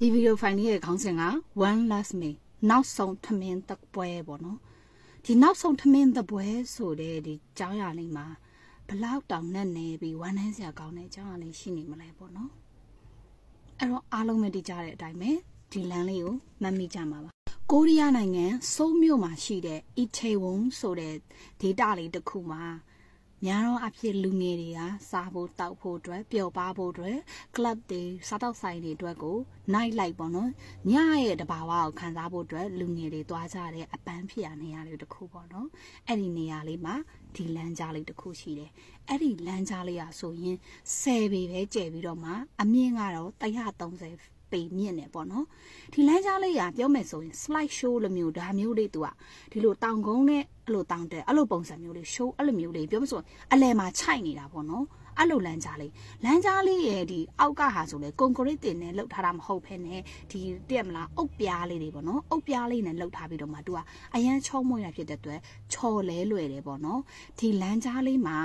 ဒီဗီဒီယိုဖိုင်လေးရဲ့ခေါင်းစဉ်က one last me နောက်ဆုံးထမင်းသက်ပွဲပေါ့နော်ဒီနောက်ဆုံးထမင်းသက်ပွဲဆိုတဲ့ဒီကြောင်းရလေးမှာဘလောက်တောင်နဲ့နေပြီးဝမ်းနည်းစရာကောင်းတဲ့ကြောင်းရလေးရှိနေမလဲပေါ့နော်အဲ့တော့အားလုံးပဲဒီကြတဲ့အတိုင်းပဲဒီလမ်းလေးကိုမှတ်မိကြမှာပါကိုရီးယားနိုင်ငံဆိုးမြို့မှာရှိတဲ့ Itaewon ဆိုတဲ့ဒေသလေးတစ်ခုမှာ များတော့အဖြစ်လူငယ်တွေကစားဖို့တောက်ဖို့အတွက်ပျော်ပါဖို့အတွက် club တွေစားတောက်ဆိုင်တွေအတွက်ကို night light ပေါ့နော်ညရဲ့တဘာဝကိုခံစားဖို့အတွက်လူငယ်တွေသွားကြတဲ့အပန်းဖြစ်ရနေရာလေးတစ်ခုပေါ့နော်အဲ့ဒီနေရာလေးမှာဒီလမ်းကြားလေးတစ်ခုရှိတယ်အဲ့ဒီလမ်းကြားလေးอ่ะဆိုရင်10ပေပဲကျယ်ပြီးတော့မှအမြင့်ကတော့130 ပေမြင့်နေပေါ့နော်ဒီလမ်းကြားလေးကပြောမယ်ဆိုရင် slide show လိုမျိုးဒါမျိုးလေးသူကဒီလိုတောင်ကုန်းနဲ့အဲ့လိုတောင်တက်အဲ့လိုပုံစံမျိုးလေး show အဲ့လိုမျိုးလေးပြောမဆိုအလဲမှာခြိုက်နေတာပေါ့နော်အဲ့လိုလမ်းကြားလေးလမ်းကြားလေးရဲ့ဒီအောက်ကဟာဆိုလေကွန်ကရစ်တင်နဲ့လှုပ်ထားတာမဟုတ်ဖ ೇನೆ ဒီတက်မလားအုတ်ပြားလေးတွေပေါ့နော်အုတ်ပြားလေးနဲ့လှုပ်ထားပြီးတော့မှသူကအရန်ချုံမွေးရဖြစ်တဲ့အတွက်ချော်လဲလွယ်တယ်ပေါ့နော်ဒီလမ်းကြားလေးမှာ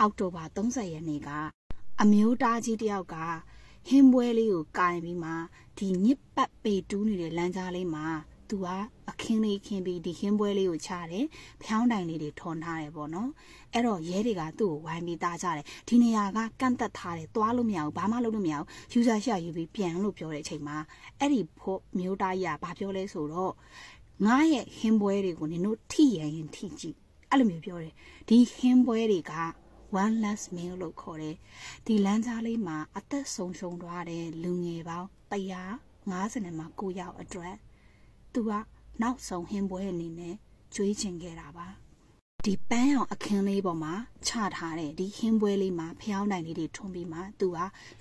အောက်တိုဘာ30ရက်နေ့ကအမျိုးသားကြီးတယောက်က ဟင်းပွဲလေးကိုကင်ပြီးမှဒီညစ်ပတ်ပေတူးနေတဲ့လမ်းကြားလေးမှာသူကအခင်းလေးခင်းပြီးဒီခင်းပွဲလေးကိုချတယ်ဖျောင်းတိုင်လေးတွေထွန်ထားတယ်ပေါ့နော်အဲ့တော့ရဲတွေကသူ့ကိုဝိုင်းပြီးသားကြတယ်ဒီနေရာကကန့်သက်ထားတယ်သွားလို့မရဘူးဘာမှလုပ်လို့မရဘူးယူဆရှာယူပြီးပြန်လို့ပြောတဲ့အချိန်မှာအဲ့ဒီဖို့မျိုးသားကြီးကဘာပြောလဲဆိုတော့ငါရဲ့ဟင်းပွဲတွေကိုနင်တို့ထိရရင်ထိကြည့်အဲ့လိုမျိုးပြောတယ်ဒီဟင်းပွဲတွေက one last meal လို့ခေါ်တယ်။ဒီလမ်းကြားလေးမှာအသက်ဆုံးရှုံးသွားတဲ့လူငယ်ပေါင်း150မှာ9ယောက်အတွက်သူကနောက်ဆုံးဟင်းပွဲအနေနဲ့ကြွေးချင်ခဲ့တာပါ။ဒီပန်းအောင်အခင်းလေးပေါ်မှာချထားတဲ့ဒီဟင်းပွဲလေးမှာဖျောင်းနိုင်လေးတွေထွန်းပြီးမှသူက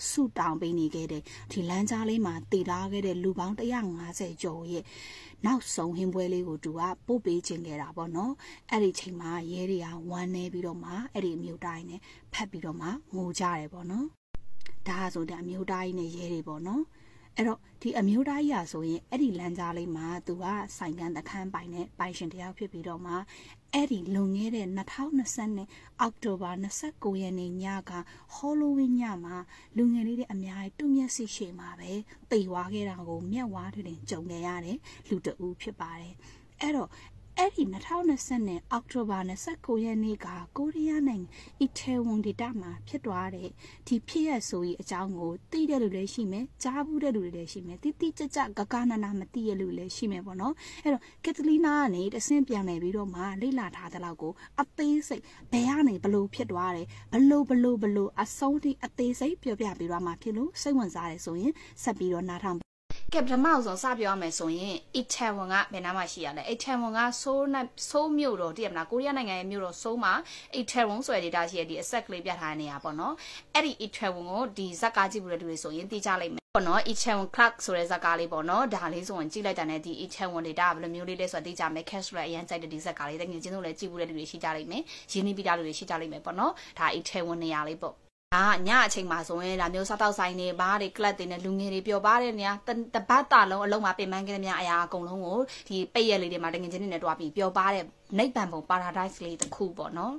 ဆူတောင်ပေးနေခဲ့တယ်ဒီလမ်းကြားလေးမှာတည်ထားခဲ့တဲ့လူပေါင်း150ကျော်ရဲ့ နောက်ဆုံးဟင်းပွဲလေးကိုသူကပို့ပေးခြင်းခဲ့တာပေါ့နော်အဲ့ဒီချိန်မှာရဲတွေကဝမ်းနေပြီးတော့မှအဲ့ဒီအမျိုးတိုင်းနဲ့ဖက်ပြီးတော့မှငိုကြတယ်ပေါ့နော်ဒါဆိုတဲ့အမျိုးတိုင်းနဲ့ရဲတွေပေါ့နော်အဲ့တော့ဒီအမျိုးသားကြီးอ่ะဆိုရင်အဲ့ဒီလမ်းကြားလေးမှာသူကဆိုင်ကန်းတခန်းပိုင်နဲ့ပိုင်ရှင်တယောက်ဖြစ်ပြီးတော့မှ အဲ့ဒီလွန်ခဲ့တဲ့2020နဲ့အောက်တိုဘာ29ရက်နေ့ညကဟောလိုဝင်းညမှာလူငယ်လေးတွေအများကြီးတူမျက်စိရှိမှာပဲတိတ်ဝါခဲ့တာကိုမျက်ဝါးတွေတင်ကြုံနေရတယ်လူတအူးဖြစ်ပါတယ်အဲ့တော့ အဲ့ဒီ2020နဲ့အောက်တိုဘာ29ရက်နေ့ကကိုရီးယားနိုင်ငံအီထေဝန်ဒေတာမှာဖြစ်သွားတဲ့ဒီဖြစ်ရဆိုကြီးအကြောင်းကိုသိတဲ့လူတွေရှိမယ်ကြားဘူးတဲ့လူတွေလည်းရှိမယ်တိတိကျကျဂဂနာနာမသိရလူလည်းရှိမယ်ပေါ့နော်အဲ့တော့ကက်တလီနာကနေတဆင့်ပြန်နေပြီးတော့မှလေ့လာထားတဲ့လောက်ကိုအသေးစိတ်ဘယ်ကနေဘလို့ဖြစ်သွားတယ်ဘလို့ဘလို့ဘလို့အဆုံးထိအသေးစိတ်ပြောပြပြီးတော့မှဖြစ်လို့စိတ်ဝင်စားတယ်ဆိုရင်ဆက်ပြီးတော့နားထောင် ကဲပထမဆုံးစပြောရမယ်ဆိုရင် Itaewon ကဘယ်နားမှာရှိရလဲ Itaewon ကဆိုးနဲ့ဆိုးမြို့တော်တည်ရမလားကိုရီးယားနိုင်ငံရဲ့မြို့တော်ဆိုးမှာ Itaewon ဆိုတဲ့ data ရှိရဒီအဆက်ကလေးပြထားတဲ့နေရာပေါ့နော်အဲ့ဒီ Itaewon ကိုဒီဇက်ကားကြည့်ဖို့တဲ့လူတွေဆိုရင်သိကြလိမ့်မယ်ပေါ့နော် Itaewon Clark ဆိုတဲ့ဇက်ကားလေးပေါ့နော်ဒါလေးဆိုရင်ကြည့်လိုက်တာနဲ့ဒီ Itaewon data ဘယ်လိုမျိုးလေးလဲဆိုတာသိကြမယ် cash ဆိုတဲ့အရင်ကြိုက်တဲ့ဒီဇက်ကားလေးတကယ်ချင်းတို့လည်းကြည့်ဖို့တဲ့လူတွေရှိကြလိမ့်မယ်ရင်းနှီးပြီးသားလူတွေရှိကြလိမ့်မယ်ပေါ့နော်ဒါ Itaewon နေရာလေးပေါ့ ဒါညအချိန်မှာဆိုရင်ဒါမျိုးစားတောက်ဆိုင်တွေဘားတွေကလပ်တွေနဲ့လူငယ်တွေပျော်ပါတဲ့နေရာတပတ်တာလုံးအလုံးမှာပြင်ပန်းခဲ့တဲ့များအရာအကုန်လုံးကိုဒီပိတ်ရက်လေးတွေမှာတငင်ချင်းတွေနဲ့တွားပြီးပျော်ပါတဲ့နိဗ္ဗာန်ဘုံ paradise လေးတစ်ခုပေါ့နော်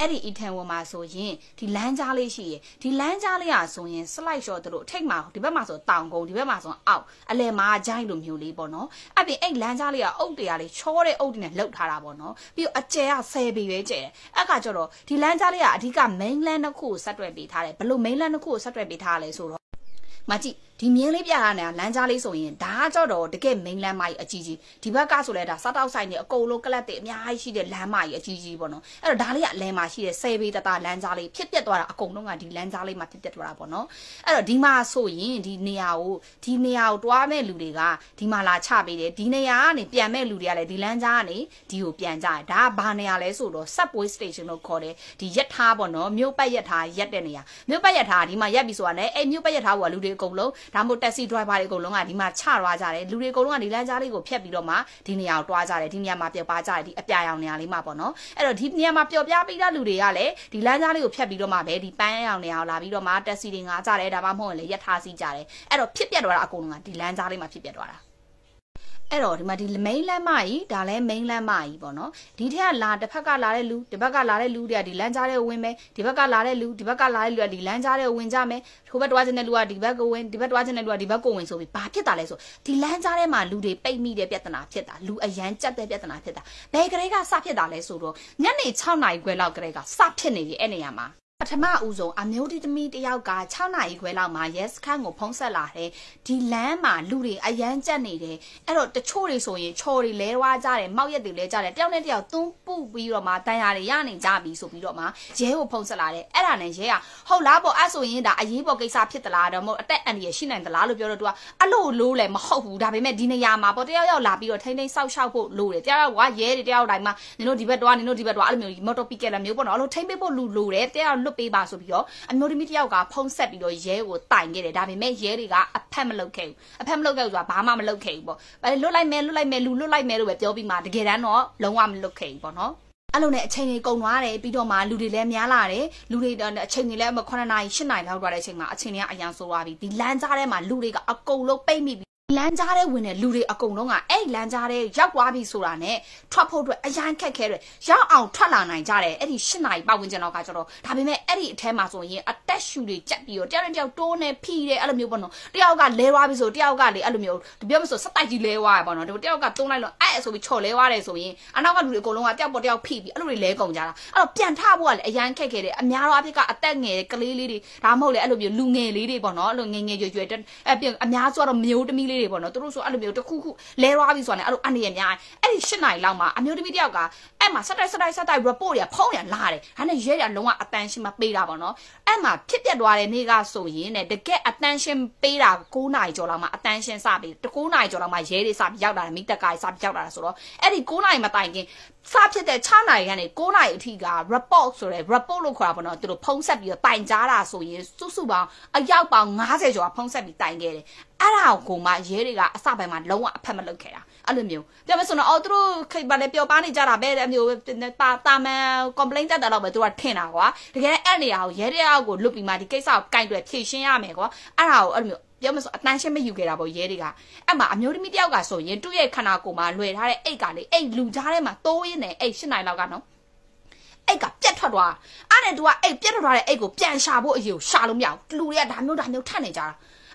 အဲ့ဒီအီထန်ဝန်မှာဆိုရင်ဒီလမ်းကြားလေးရှိရယ်ဒီလမ်းကြားလေးอ่ะဆိုရင် slide shot တို့အထိတ်မှာဒီဘက်မှာဆိုတောင်ကုန်းဒီဘက်မှာဆိုအောက်အလယ်မှာဂျိုင်းလိုမျိုးလေးပေါ့နော်အဲ့ပြင်အဲ့လမ်းကြားလေးကအုတ်တရားလေးချောတဲ့အုတ်တွေနဲ့လှုပ်ထားတာပေါ့နော်ပြီးတော့အကျယ်က10ပေပဲကျယ်တယ်အဲ့ခါကျတော့ဒီလမ်းကြားလေးကအဓိက mainland တစ်ခုကိုဆက်တွဲပေးထားတယ်ဘလို့ mainland တစ်ခုကိုဆက်တွဲပေးထားလဲဆိုတော့မကြည့်ဒီမြင်းလေးပြထားနေတာလမ်းကြားလေးဆိုရင်ဒါကြော့တော့တကယ် main လမ်းမကြီးအကြီးကြီးဒီဘက်ကဆိုလဲဒါစားတောက်ဆိုင်တွေအကုန်လုံးကလပ်တွေအများကြီးရှိတဲ့လမ်းမကြီးအကြီးကြီးပေါ့နော်အဲ့တော့ဒါလေးကအလယ်မှာရှိတဲ့ဆယ်ပေတတလမ်းကြားလေးဖြစ်ပျက်သွားတာအကုန်လုံးကဒီလမ်းကြားလေးမှာဖြစ်ပျက်သွားတာပေါ့နော်အဲ့တော့ဒီမှာဆိုရင်ဒီနေရာကိုဒီနေရာကိုတွားမဲ့လူတွေကဒီမှာလာချပေးတယ်ဒီနေရာကနေပြန်မဲ့လူတွေကလည်းဒီလမ်းကြားကနေဒီကိုပြန်ကြတယ်ဒါကဘာနေရာလဲဆိုတော့ subway station လို့ခေါ်တယ်ဒီရက်ထားပေါ့နော်မြို့ပတ်ရက်ထားရက်တဲ့နေရာမြို့ပတ်ရက်ထားဒီမှာရက်ပြီဆိုတာနဲ့အဲ့မြို့ပတ်ရက်ထားကလူတွေအကုန်လုံးဒါမှမဟုတ် taxi driver တွေအကုန်လုံးကဒီမှာချသွားကြတယ်လူတွေအကုန်လုံးကဒီလမ်းကြားလေးကိုဖျက်ပြီးတော့မှဒီနေရာကိုတွားကြတယ်ဒီနေရာမှာပျော်ပါကြတယ်ဒီအပြာရောင်နေရာလေးမှာပေါ့နော်အဲ့တော့ဒီနေရာမှာပျော်ပြပြီးတဲ့လူတွေကလည်းဒီလမ်းကြားလေးကိုဖျက်ပြီးတော့မှပဲဒီပန်းရောင်နေရာကိုလာပြီးတော့မှ taxi တွေငါကြတယ်ဒါမှမဟုတ်ရင်လည်းရက်ထားစီးကြတယ်အဲ့တော့ဖြစ်ပြတ်သွားတာအကုန်လုံးကဒီလမ်းကြားလေးမှာဖြစ်ပြတ်သွားတာ အဲ့တော့ဒီမှာဒီ main လမ်းမကြီးဒါလည်း main လမ်းမကြီးပေါ့နော်ဒီထက်ကလာတစ်ဖက်ကလာတဲ့လူဒီဘက်ကလာတဲ့လူတွေကဒီလမ်းကြားထဲဝင်မယ်ဒီဘက်ကလာတဲ့လူဒီဘက်ကလာတဲ့လူကဒီလမ်းကြားထဲဝင်ကြမယ်ထိုဘက်တွားခြင်းတဲ့လူကဒီဘက်ကိုဝင်ဒီဘက်တွားခြင်းတဲ့လူကဒီဘက်ကိုဝင်ဆိုပြီးဘာဖြစ်တာလဲဆိုဒီလမ်းကြားထဲမှာလူတွေပိတ်မိတဲ့ပြဿနာဖြစ်တာလူအရန်ကြက်တဲ့ပြဿနာဖြစ်တာဘယ်ကလေးကစဖြစ်တာလဲဆိုတော့ညနေ6နာရီခွဲလောက်ကလေးကစဖြစ်နေပြီအဲ့နေရာမှာ ပထမဦးဆုံးအမျိုးသမီးတယောက်က6နာရီခွဲလောက်မှာ yes ခန်းကိုဖုံးဆက်လာတယ်ဒီလမ်းမှာလူတွေအရန်ကြက်နေတယ်အဲ့တော့တချို့တွေဆိုရင်ချော်တွေလဲဝါကြတယ်မောက်ရက်တွေလဲကြတယ်တယောက်နဲ့တယောက်သွန်းပုပြီးတော့မှတန်ရာတွေရနေကြပြီဆိုပြီးတော့မှရဲကိုဖုံးဆက်လာတယ်အဲ့ဒါနဲ့ရဲကဟုတ်လားပေါ့အဲ့ဆိုရင်ဒါအရေးပေါ်ကိစ္စဖြစ်သလားတော့မဟုတ်အသက်အန္တရာယ်ရှိနိုင်သလားလို့ပြောတော့သူကအဲ့လိုလို့လည်းမဟုတ်ဘူးဒါပေမဲ့ဒီနေရာမှာပေါ့တယောက်ယောက်လာပြီးတော့ထိန်းထိန်းဆောက်ရှောက်ဖို့လိုတယ်တယောက်ယောက်ကရဲတွေတယောက်တိုင်းမှာနင်တို့ဒီဘက်တော့နင်တို့ဒီဘက်တော့အဲ့လိုမျိုးမော်တော်ပီကယ်လာမျိုးပေါ့နော်အဲ့လိုထိန်းပေးဖို့လူလိုတယ်တယောက်လွတ်ပေးပါဆိုပြီးတော့အမျိုးသမီးတယောက်ကဖုံးဆက်ပြီးတော့ရဲကိုတိုင်ခဲ့တယ်ဒါပေမဲ့ရဲတွေကအဖက်မလုပ်ခဲ့ဘူးအဖက်မလုပ်ခဲ့ဘူးဆိုတာဘာမှမလုပ်ခဲ့ဘူးပေါ့အဲလွတ်လိုက်မယ်လွတ်လိုက်မယ်လူလွတ်လိုက်မယ်လို့ပဲပြောပြီးမှတကယ်တမ်းတော့လုံးဝမလွတ်ခဲ့ဘူးပေါ့နော်အဲ့လိုနဲ့အချိန်ကြီးကုန်သွားတယ်ပြီးတော့မှလူတွေလည်းများလာတယ်လူတွေအချိန်ကြီးလည်း9နာရီ10နာရီလောက်သွားတဲ့အချိန်မှာအချိန်ကြီးကအရန်ဆိုးသွားပြီဒီလမ်းကြားထဲမှာလူတွေကအကုန်လုံးပိတ်မိပြီ လမ်းကြားထဲဝင်တဲ့လူတွေအကုန်လုံးကအဲ့လမ်းကြားထဲရောက်သွားပြီဆိုတာနဲ့ထွက်ဖို့အတွက်အရန်ခက်ခဲတယ်ရောက်အောင်ထွက်လာနိုင်ကြတယ်အဲ့ဒီ၈နာရီပတ်ဝန်းကျင်တော့ကကျတော့ဒါပေမဲ့အဲ့ဒီအထဲမှာဆိုရင်အတက်ရှူတွေကြက်ပြီးတော့တယောက်နဲ့တယောက်တိုးနေဖိတယ်အဲ့လိုမျိုးပေါ့နော်တယောက်ကလဲသွားပြီဆိုတယောက်ကလေအဲ့လိုမျိုးတပြောမဆိုစတိုက်ကြီးလဲသွားရပေါ့နော်တယောက်ကတုံးလိုက်လို့အဲ့ဆိုပြီးချော်လဲသွားတယ်ဆိုရင်အနောက်ကလူတွေအကုန်လုံးကတယောက်ပေါ်တယောက်ဖိပြီးအဲ့လိုတွေလဲကုန်ကြတာအဲ့တော့ပြန်ထဖို့ကလည်းအရန်ခက်ခဲတယ်အများတော့အဖြစ်ကအသက်ငယ်ကလေးလေးတွေဒါမှမဟုတ်လေအဲ့လိုမျိုးလူငယ်လေးတွေပေါ့နော်အဲ့လိုငယ်ငယ်ရွယ်ရွယ်အဲ့ပြန်အများစုကတော့မျိုးသမီးလေးတွေပေါ့နော်သူတို့ဆိုအဲ့လိုမျိုးတစ်ခုခုလဲသွားပြီဆိုတာနဲ့အဲ့လိုအနေရများအဲ့ဒီ၈နိုင်လောက်မှာအမျိုးသမီးတယောက်ကအဲ့မှာဆက်တိုက်ဆက်တိုက်ဆက်တိုက် report တွေကဖုံးရလာတယ်ဒါနဲ့ရဲရလုံးဝ attention မပေးတာပေါ့နော်အဲ့မှာဖြစ်ပျက်သွားတဲ့နေ့ကဆိုရင်ねတကယ် attention ပေးတာ9နိုင်ကျော်လောက်မှာ attention စပြီး9နိုင်ကျော်လောက်မှာရဲတွေစပြီးရောက်လာတယ်မိသက်ကားစပြီးရောက်လာတာဆိုတော့အဲ့ဒီ9နိုင်မတိုင်ခင်စဖြစ်တဲ့6နိုင်ကနေ9နိုင်အထိက report ဆိုတဲ့ report လို့ခေါ်တာပေါ့နော်သူတို့ဖုံးဆက်ပြီးတော့တိုင်ကြားတာဆိုရင်စုစုပေါင်းအရောက်ပေါင်း90ကျော်ကဖုံးဆက်ပြီးတိုင်ခဲ့တယ် အဲ့ဒါကိုမှရဲတွေကအစပိုင်းမှာလုံးဝအဖက်မလုပ်ခဲ့တာအဲ့လိုမျိုးပြောမဆိုတော့အော်သူတို့ခိတ်ပါလေပျော်ပါနေကြတာပဲအမျိုးတာတာမန် complaint တက်တာတော့ပဲသူကထင်တာကွာတကယ်အဲ့နေရာကိုရဲတဲ့အောက်ကိုလွတ်ပြီးမှဒီကိစ္စကိုကင်တွယ်ဖြေရှင်းရမယ်ကွာအဲ့ဒါကိုအဲ့လိုမျိုးပြောမဆိုအတန်းရှင်းမယူခဲ့တာပေါ့ရဲတွေကအဲ့မှာအမျိုးသမီးတယောက်ကဆိုရင်သူ့ရဲ့ခန္ဓာကိုယ်မှာလွယ်ထားတဲ့အိတ်ကလေအိတ်လူကြားထဲမှာတိုးရင်းနဲ့အိတ်၈နိုင်လောက်ကနော်အိတ်ကပြက်ထွက်သွားအဲ့နဲ့ तू ကအိတ်ပြက်ထွက်သွားတဲ့အိတ်ကိုပြန်ရှာဖို့အရေးကိုရှာလို့မရဘူးလူတွေကဒါမျိုးဒါမျိုးထပ်နေကြတာ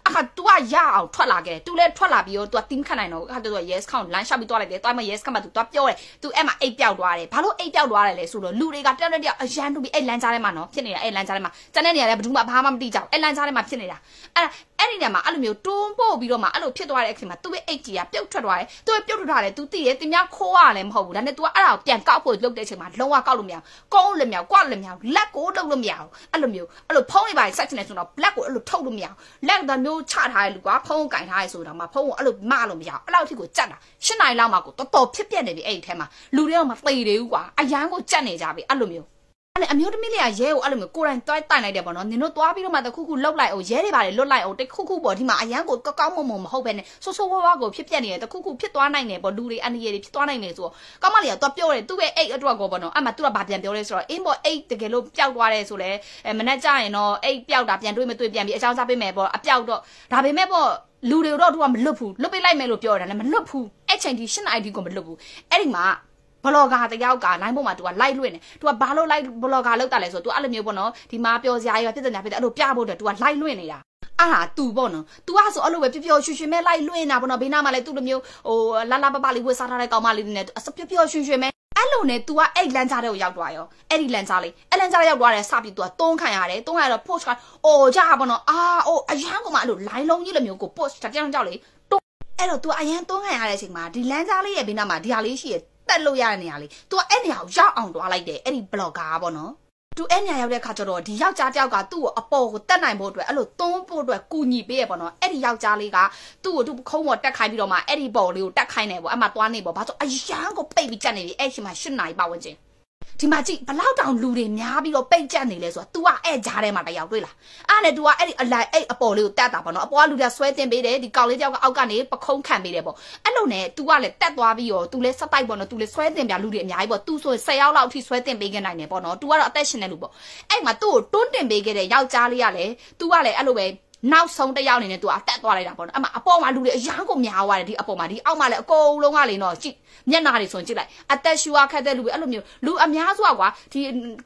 အခါ तू ကရအောင်ထွက်လာခဲ့တယ် तू လည်းထွက်လာပြီးတော့ तू ကတင်းခတ်နိုင်တော့အခါ तू က yes count လမ်းရှောက်ပြီးသွားလိုက်တယ်သွားမ yes ကမှ तू သွားပြောတယ် तू အဲ့မှာအိတ်ပြောက်သွားတယ်ဘာလို့အိတ်ပြောက်သွားတယ်လဲဆိုတော့လူတွေကတက်တက်တက်အရန်တူပြီးအဲ့လမ်းကြားထဲမှာနော်ဖြစ်နေတာအဲ့လမ်းကြားထဲမှာကျန်တဲ့နေရာတွေဘယ်သူမှဘာမှမသိကြဘူးအဲ့လမ်းကြားထဲမှာဖြစ်နေတာအဲ့ အဲ့ဒီနေရာမှာအဲ့လိုမျိုးတွန်းပို့ပြီးတော့မှအဲ့လိုဖြစ်သွားတဲ့အချိန်မှာသူ့ရဲ့အိတ်ကြီးကပြုတ်ထွက်သွားတယ်သူ့ရဲ့ပြုတ်ထွက်သွားတယ် तू သိတယ်တင်များခိုးရလည်းမဟုတ်ဘူးဒါနဲ့ तू ကအဲ့ဒါကိုပြန်ကောက်ဖို့လုပ်တဲ့အချိန်မှာလုံးဝကောက်လို့မရဘူးကုန်းလည်းမရဘူးကွက်လည်းမရဘူးလက်ကိုလုပ်လို့မရဘူးအဲ့လိုမျိုးအဲ့လိုဖုံးနေပါရင်ဆက်ချင်တယ်ဆိုတော့ black ကိုအဲ့လိုထုတ်လို့မရဘူးလက်တော့မျိုးချထားတဲ့လူကဖုံးကင်ထားရဲဆိုတော့မှဖုံးကိုအဲ့လိုမလို့မရဘူးအဲ့လောက်ထိကိုကြက်တာ၈နိုင်လောက်မှကိုတော်တော်ဖြစ်ပြက်နေပြီအဲ့ဒီထဲမှာလူတွေကမသိသေးဘူးကွာအရန်ကိုကြက်နေကြပြီအဲ့လိုမျိုး အဲ့အမျိုးသမီးလေးကရဲကိုအဲ့လိုမျိုးကိုယ်တိုင်တွိုင်းတိုင်လိုက်တယ်ပေါ့နော်နင်တို့သွားပြီးတော့မှတခုခုလှုပ်လိုက်အောင်ရဲတွေပါလေလွတ်လိုက်အောင်တခုခုပေါ့ဒီမှာအရန်ကိုကောက်ကောက်မုံမုံမဟုတ်ပဲနဲ့ဆိုးဆိုးဝါးဝါကိုဖြစ်ပြက်နေတယ်တခုခုဖြစ်သွားနိုင်တယ်ပေါ့လူတွေအန်ဒီရတွေဖြစ်သွားနိုင်တယ်ဆိုတော့ကောင်းမလေးကသွားပြောတယ်သူ့ရဲ့အိတ်အတွက်ကိုပေါ့နော်အဲ့မှာသူကဘာပြန်ပြောလဲဆိုတော့အင်းပေါ့အိတ်တကယ်လို့ပျောက်သွားတယ်ဆိုလဲအဲမနေ့ကျရင်တော့အိတ်ပျောက်တာပြန်တွေးမတွေးပြန်ပြီးအချောင်းစားပေးမယ်ပေါ့အပျောက်တော့ဒါပေမဲ့ပေါ့လူတွေတော့သူကမလွတ်ဘူးလွတ်ပေးလိုက်မယ်လို့ပြောတယ်လည်းမလွတ်ဘူးအဲ့ချိန်ဒီရှင်း ID ကိုမလွတ်ဘူးအဲ့ဒီမှာ ဘလော့ဂါတယောက်က line ပေါ်မှာ तू က live လွှင့်နေ तू ကဘာလို့ live ဘလော့ဂါလောက်တာလဲဆိုတော့ तू အဲ့လိုမျိုးပေါ့နော်ဒီမှာပျော်စရာကြီးဖြစ်တဲ့ညာဖြစ်တဲ့အဲ့လိုပြဖို့အတွက် तू က live လွှင့်နေတာအာဟာ तू ပေါ့နော် तू ကဆိုအဲ့လိုပဲပျော်ပျော်ရွှင်ရွှင်မဲ့ live လွှင့်နေတာပေါ့နော်ဘေးနားမှာလည်း तू လိုမျိုးဟိုလာလာပပလေးဝတ်စားထားတဲ့ကောင်မလေးတွေနဲ့ तू ပျော်ပျော်ရွှင်ရွှင်မဲ့အဲ့လိုနဲ့ तू ကအဲ့လန်ကြားတဲ့ကိုရောက်သွားရောအဲ့ဒီလန်ကြားလေးအဲ့လန်ကြားရောက်သွားတယ်စပြီး तू ကတုံးခံရတယ်တုံးရတော့ post ကအော်ကြပါတော့အာအိုးအရန်ကမှအဲ့လို line လုံးကြီးလိုမျိုးကို post တကြောင်ကြောက်လေအဲ့တော့ तू အရန်တုံးခံရတဲ့အချိန်မှာဒီလန်ကြားလေးရဲ့ဘေးနားမှာဒီဟာလေးရှိရ တက်လို့ရတဲ့နေရာလေး။ तू အဲ့နေရာကိုရောက်အောင်တွားလိုက်တယ်အဲ့ဒီ blogger ပေါ့နော်။ तू အဲ့နေရာရောက်တဲ့အခါကျတော့ဒီယောက်ျားတယောက်ကသူ့ကိုအပေါ်ကိုတက်နိုင်ဖို့အတွက်အဲ့လိုသွန်းဖို့အတွက်ကူညီပေးရပေါ့နော်။အဲ့ဒီယောက်ျားလေးကသူ့ကိုသူ့ခုံးပေါ်တက်ခိုင်းပြီးတော့မှအဲ့ဒီပေါ်လေးကိုတက်ခိုင်းနေပေါ့။အမှသွားနေပေါ့။ဘာလို့အရန်ကိုပိတ်ပြီးကြက်နေပြီ။အဲ့ရှင်မှာ၈နာရီပတ်ဝန်းကျင်။ ဒီမှာကြည့်ဘလောက်တောင်လူတွေများပြီးတော့ပိတ်ကြက်နေလဲဆိုတာ तू ကအဲ့ကြားထဲမှာတယောက်တွေ့လားအဲ့နဲ့ तू ကအဲ့ဒီအလိုက်အဲ့အပေါ်လေးကိုတက်တာပေါ့နော်အပေါ်ကလူတွေဆွဲတင်ပေးတယ်ဒီကောင်လေးတယောက်ကအောက်ကနေပခုံးခံပေးတယ်ပေါ့အဲ့လိုနဲ့ तू ကလည်းတက်သွားပြီးတော့ तू လည်းစတိုက်ပေါ့နော် तू လည်းဆွဲတင်ပြလူတွေအများကြီးပေါ့ तू ဆို10ယောက်လောက်အထိဆွဲတင်ပေးခဲ့နိုင်တယ်ပေါ့နော် तू ကတော့အသက်ရှင်နေလူပေါ့အဲ့မှာ तू ကိုတွန်းတင်ပေးခဲ့တဲ့ယောက်ျားလေးကလည်း तू ကလည်းအဲ့လိုပဲ နောက်ဆုံးတစ်ယောက်အနေနဲ့သူအတက်သွားလိုက်တာပေါ့နော်အမအပေါ်မှာလူတွေအရန်ကိုများသွားတယ်ဒီအပေါ်မှာဒီအောက်မှာလည်းအကုန်လုံးကလေနော်ကြည့်မျက်နှာတွေဆိုရင်ကြည့်လိုက်အသက်ရှူရခက်တဲ့လူတွေအဲ့လိုမျိုးလူအများစုကွာဒီ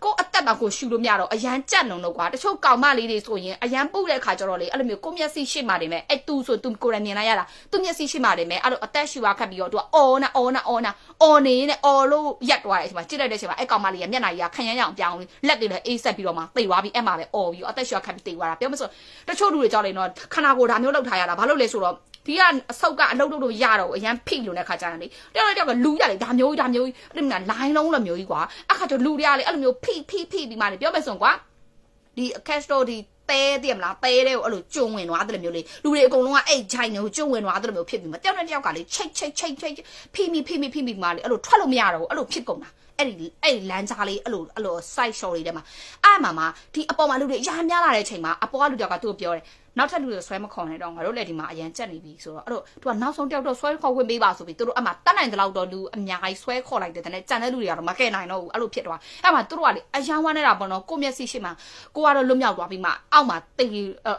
ကိုအသက်တော့ကိုရှူလို့မရတော့အရန်ကြက်လုံးတော့ကွာတချို့ကောင်မလေးတွေဆိုရင်အရန်ပုတ်တဲ့ခါကျတော့လေအဲ့လိုမျိုးကိုမျက်စိရှိမှနေမယ်အဲ့သူဆိုသူကိုယ်တိုင်မြင်လိုက်ရတာသူမျက်စိရှိမှနေမယ်အဲ့လိုအသက်ရှူရခက်ပြီးတော့သူကအော်နာအော်နာအော်နာအော်နေနဲ့အော်လို့ရက်သွားတယ်ဒီမှာကြည့်လိုက်တဲ့အချိန်မှာအဲ့ကောင်မလေးကမျက်နှာကြီးကခရမ်းရအောင်ပြောင်းပြီးလက်တွေလည်းအေးဆက်ပြီးတော့မှတိတ်သွားပြီးအဲ့မှာပဲအော်ပြီးအသက်ရှူရခက်ပြီးတိတ်သွားတာပြောမစို့တချို့လူတွေကြောက်လေနော်ခနာကိုဒါမျိုးလောက်ထားရတာဘာလို့လဲဆိုတော့ဒီကအဆုတ်ကအလုပ်လုပ်လို့ရတော့အရန်ဖိလို့တဲ့ခါကြတယ်လေတယောက်တယောက်ကလူရတယ်ဒါမျိုးကြီးဒါမျိုးကြီးအဲ့လိုမျိုးလိုင်းလုံးလိုမျိုးကြီးကွာအခါကျလူတွေကလေအဲ့လိုမျိုးဖိဖိဖိပြီးမှလေပြောမယ်ဆိုရင်ကွာဒီ cash တော့ဒီ တဲတည်မလားတဲတဲ့ကိုအဲ့လိုကျုံဝင်သွားတယ်မျိုးလေလူတွေအကုန်လုံးကအဲ့ဂျိုင်နေကိုကျုံဝင်သွားတယ်မျိုးဖြစ်ပြီးမှတယောက်နဲ့တယောက်ကလေချိတ်ချိတ်ချိတ်ချိတ်ဖိမိဖိမိဖိမိမှလေအဲ့လိုထွက်လို့မရတော့ဘူးအဲ့လိုဖြစ်ကုန်တာအဲ့ဒီအဲ့ဒီလမ်းကြားလေးအဲ့လိုအဲ့လို side shot လေးထဲမှာအဲ့မှာမှာဒီအပေါ်မှာလူတွေအများများလာတဲ့အချိန်မှာအပေါ်ကလူတယောက်ကသူ့ကိုပြောတယ် နောက်ထပ်လူတွေဆွဲမခေါ်နဲ့တော့ငါတို့လည်းဒီမှာအရန်ကြက်နေပြီဆိုတော့အဲ့တော့သူကနောက်ဆုံးတယောက်တော့ဆွဲခေါ်ခွင့်ပေးပါဆိုပြီးသူတို့အမှတတ်နိုင်တဲ့လောက်တော့လူအများကြီးဆွဲခေါ်လိုက်တယ်တဲ့ကြံတဲ့လူတွေကတော့မကဲနိုင်တော့ဘူးအဲ့လိုဖြစ်သွားအဲ့မှာသူတို့ကလေအယံဝမ်းနေတာပေါ့နော်ကိုမျက်စိရှိမှကိုကတော့လွတ်မြောက်သွားပြီးမှအောက်မှာတိတ်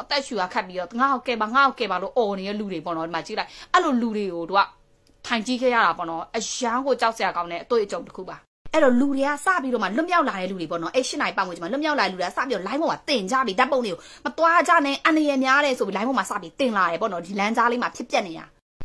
အသက်ရှူရခတ်ပြီးတော့ငါ့ကိုကဲပါငါ့ကိုကဲပါလို့អော်နေတဲ့လူတွေပေါ့နော်ဒီမှာကြည့်လိုက်အဲ့လိုလူတွေကိုသူကထိုင်ကြည့်ခဲ့ရတာပေါ့နော်အယံကိုကြောက်စရာကောင်းတဲ့အတွေ့အကြုံတစ်ခုပါ အဲ့တော့လူတွေကစပြီးတော့မှလွတ်မြောက်လာတဲ့လူတွေပေါ့နော်အဲ့ရှင်းနိုင်ပတ်ဝန်းကျင်မှာလွတ်မြောက်လာတဲ့လူတွေကစပြီးတော့ line ပေါ်မှာတင်ကြပြီဓာတ်ပုံတွေကိုမသွားကြနဲ့အန္တရာယ်များတယ်ဆိုပြီး line ပေါ်မှာစပြီးတင်လာတယ်ပေါ့နော်ဒီလမ်းကြားလေးမှာဖြစ်ပျက်နေတာ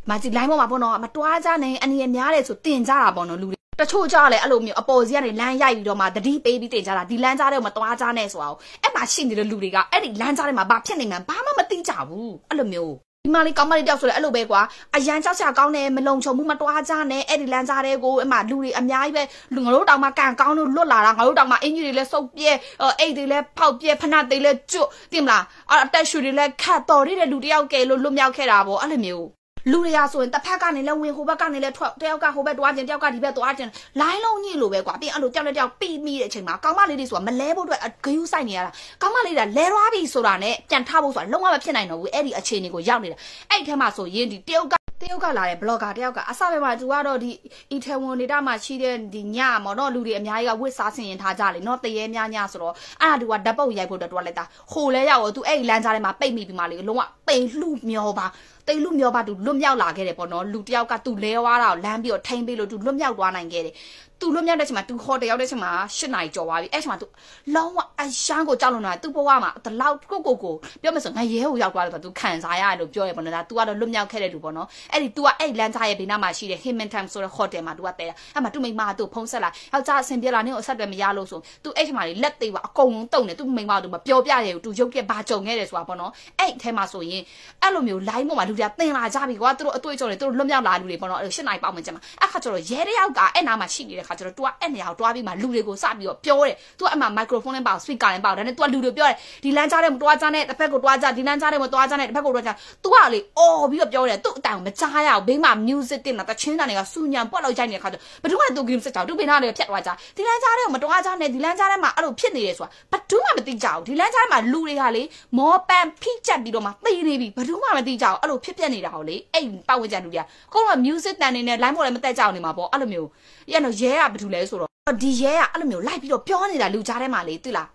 မကြီး line ပေါ်မှာပေါ့နော်မတွားကြနဲ့အန္တရာယ်များတယ်ဆိုတင်ကြတာပေါ့နော်လူတွေတချို့ကြလဲအဲ့လိုမျိုးအပေါ်စီကနေလမ်းရိုက်ပြီးတော့မှတတိပေးပြီးတင်ကြတာဒီလမ်းကြားထဲမှာတွားကြနဲ့ဆိုတာကိုအဲ့မှာရှိနေတဲ့လူတွေကအဲ့ဒီလမ်းကြားထဲမှာဘာဖြစ်နေမှန်းဘာမှမသိကြဘူးအဲ့လိုမျိုး ဒီမလေးကောင်းမလေးတယောက်ဆိုလဲအဲ့လိုပဲကွာအရန်ကြောက်စရာကောင်းတယ်မလုံခြုံမှုမတွားကြနဲ့အဲ့ဒီလမ်းကြားတွေကိုအမှလူတွေအများကြီးပဲလူငါတို့တောင်မှကန်ကောင်းလို့လွတ်လာတာငါတို့တောင်မှအင်ကြီးတွေလည်းစုပ်ပြဲအိတ်တွေလည်းဖောက်ပြဲဖနတ်တွေလည်းကျွတ်တင်မလားအတက်ရှူတွေလည်းခတ်တော်ရတဲ့လူတယောက်ကဲလို့လွတ်မြောက်ခဲ့တာပေါ့အဲ့လိုမျိုး လူတွေကဆိုရင်တစ်ဖက်ကနေလည်းဝင်ဟိုဘက်ကနေလည်းထွက်တယောက်ကဟိုဘက်တွားခြင်းတယောက်ကဒီဘက်တွားခြင်းလိုင်းလုံးညိလို့ပဲကွာပြီးအဲ့လိုတယောက်နဲ့တယောက်ပြီးမိတဲ့အချိန်မှာကောင်မလေးတွေဆိုတာမလဲဖို့အတွက်ဂယုစိုက်နေရတာကောင်မလေးကလဲသွားပြီဆိုတာနဲ့ပြန်ထားဖို့ဆိုတာလုံးဝမဖြစ်နိုင်တော့ဘူးအဲ့ဒီအခြေအနေကိုရောက်နေတာအဲ့ဒီထဲမှာဆိုရင်ဒီတယောက်ကတယောက်ကလာတဲ့ blogger တယောက်ကအစပဲမှာသူကတော့ဒီအီထဝန်ဒေတာမှာရှိတဲ့ဒီညမော်တော့လူတွေအများကြီးကဝစ်စားဆင်ရင်ထားကြလေနော်တရေများညဆိုတော့အဲ့ဒါသူကဓာတ်ပုတ်ရိုက်ဖို့အတွက်သူကလည်းတာဟိုလဲရောက်တော့သူအဲ့ဒီလမ်းကြားထဲမှာပိတ်မိပြီးမှလေလုံးဝပိန်လှမျောပါတိတ်လူမျောပါသူလွတ်မြောက်လာခဲ့တယ်ပေါ့နော်လူတယောက်ကသူလဲသွားတာကိုလမ်းပြီးတော့ထိမ့်ပေးလို့သူလွတ်မြောက်သွားနိုင်ခဲ့တယ်သူလွတ်မြောက်တဲ့ချိန်မှာသူခေါ်တယောက်တဲ့ချိန်မှာ၈နိုင်ကျော်သွားပြီအဲ့ချိန်မှာသူလုံးဝအရှမ်းကိုကြောက်လွန်တာသူ့ဘဝမှာတလောက်ကိုကိုကိုပြောမယ်ဆိုငါရဲကိုရောက်သွားတယ်ဆိုသူခံစားရတယ်လို့ပြောရပေါ့နော်ဒါ तू ကတော့လွတ်မြောက်ခဲ့တဲ့လူပေါ့နော်အဲ့ဒီ तू ကအဲ့လမ်းကြားရဲ့ဘေးနားမှာရှိတဲ့ Himmentham ဆိုတဲ့ဟိုတယ်မှာ तू ကတဲတာအဲ့မှာသူ့မိမကသူ့ဖုံးဆက်လာယောက်ျားအဆင်ပြေလာနေကိုအဆက်တွေမရလို့ဆို तू အဲ့ချိန်မှာလက်သေးပါအကုန်လုံးတုံနေသူ့မိမက तू မပြောပြရဘူး तू ရုပ်ပြဘာကြုံခဲ့တယ်ဆိုတာပေါ့နော်အဲ့ထဲမှာဆိုရင်အဲ့လိုမျိုး line ပေါ်မှာလူ တွေကတင်လာကြပြီကွာသူတို့အတွေ့အကြုံတွေသူတို့လွတ်မြောက်လာလူတွေပေါ့နော်အဲ့ရှစ်နိုင်ပေါက်မှကျမှာအခါကျတော့ရဲတယောက်ကအဲ့နားမှာရှိနေတဲ့ခါကျတော့ तू ကအဲ့နေရာကိုတွားပြီးမှလူတွေကိုစပြီးတော့ပြောတယ် तू အမှ microphone နဲ့ပေါ့ speaker နဲ့ပေါ့ဒါနဲ့ तू ကလူတွေပြောတယ်ဒီလမ်းကြားထဲမှာတွားကြနဲ့တစ်ဖက်ကိုတွားကြဒီလမ်းကြားထဲမှာတွားကြနဲ့တစ်ဖက်ကိုတွားကြ तू ကလေအော်ပြီးတော့ပြောတယ်သူ့အတိုင်ကိုမကြားရဘူးဘေးမှာ music တင်တာတချင်းတန်တွေကစူညံပွက်လောက်ကြိုက်နေတဲ့ခါကျဘယ်သူမှ तू game စစ်ကြောက်သူဘေးနားတွေဖြတ်သွားကြဒီလမ်းကြားထဲကိုမတွားကြနဲ့ဒီလမ်းကြားထဲမှာအဲ့လိုဖြစ်နေတယ်ဆိုတာဘယ်သူမှမသိကြဘူးဒီလမ်းကြားထဲမှာလူတွေကလေမောပန်ဖိချက်ပြီးတော့မှသိနေပြီဘယ်သူမှမသိကြဘူးအဲ့လို ဖြစ်ပြနေတာကိုလေအဲ့ပတ်ဝန်းကျင်လူတွေကကိုယ်က music တန်နေနဲ့ line ပေါ်လည်းမတက်ကြအောင်နေမှာပေါ့အဲ့လိုမျိုးရနော်ရဲကဘာတူလဲဆိုတော့ဒီရဲကအဲ့လိုမျိုးလိုက်ပြီးတော့ပြောနေတာလူကြားထဲမှာလေသိလား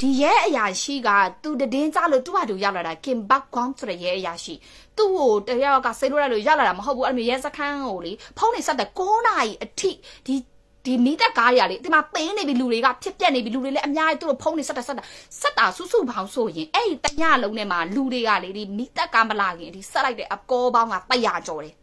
ဒီရဲအရာရှိကသူတည်င်းကြလို့သူ့ဟာသူရောက်လာတာကင်ဘတ်ကွန်ဆိုတဲ့ရဲအရာရှိသူ့ကိုတယောက်ကစိတ်လို့ရလို့ရောက်လာတာမဟုတ်ဘူးအဲ့လိုမျိုးရဲစခန်းကိုလေဖုန်းနေဆက်တဲ့9နာရီအထိဒီ ဒီမိသက်ကားတွေကလေဒီမှာပင်းနေပြီလူတွေကဖြစ်ပြက်နေပြီလူတွေလည်းအများကြီးသူတို့ဖုန်းနေဆက်တာဆက်တာဆက်တာစုစုပေါင်းဆိုရင်အဲ့ဒီတညလုံးထဲမှာလူတွေကလေဒီမိသက်ကားမလာခင်ဒီဆက်လိုက်တဲ့အကောပေါင်းက100ကျော်တယ်